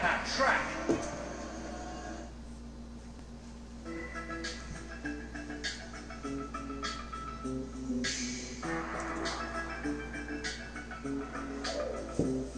That track. Lovely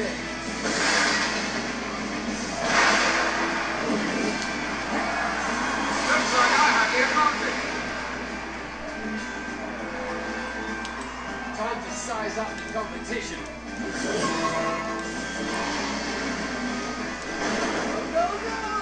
Time to size up the competition. Go, go!